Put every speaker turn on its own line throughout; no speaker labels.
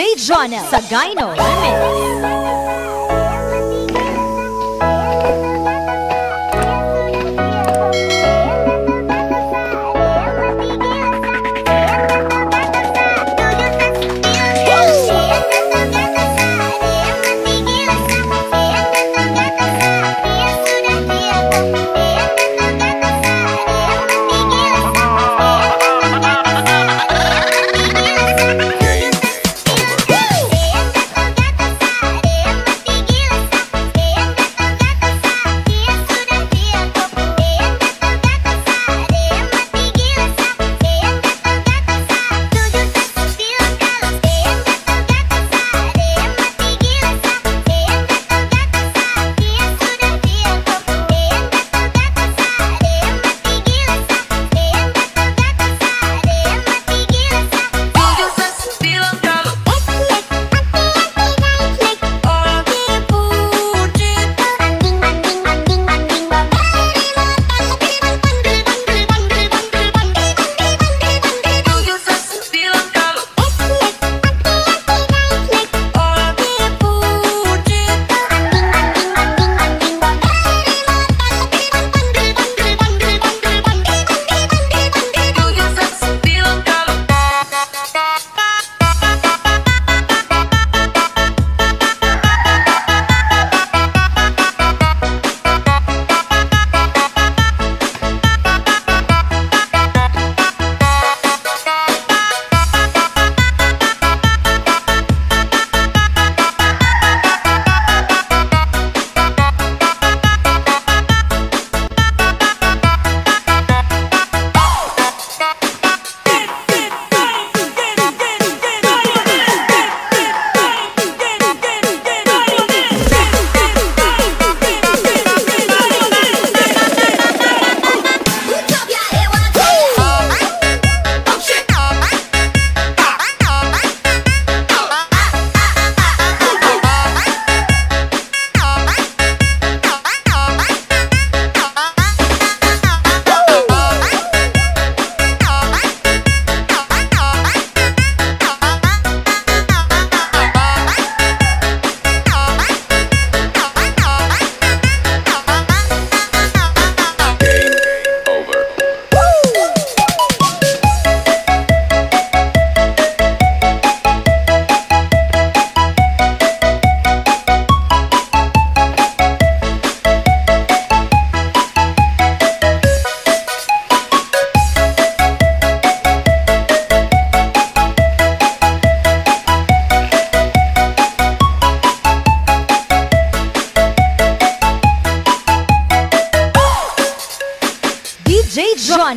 Jay Jonel sa Gyno Remix.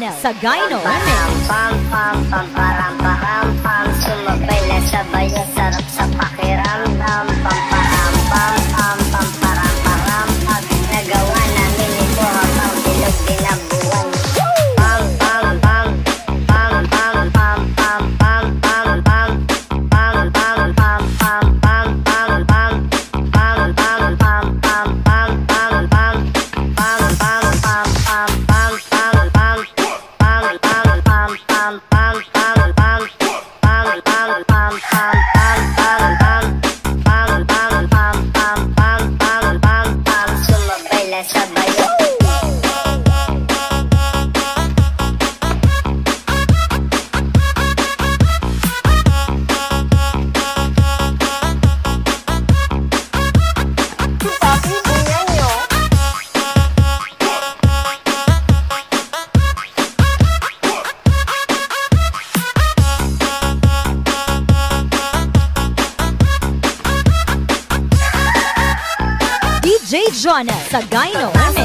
Channel sa Gino Remix.
Pam, pam, pam, pam, pam.
Jay Jonas sa Gino Mix.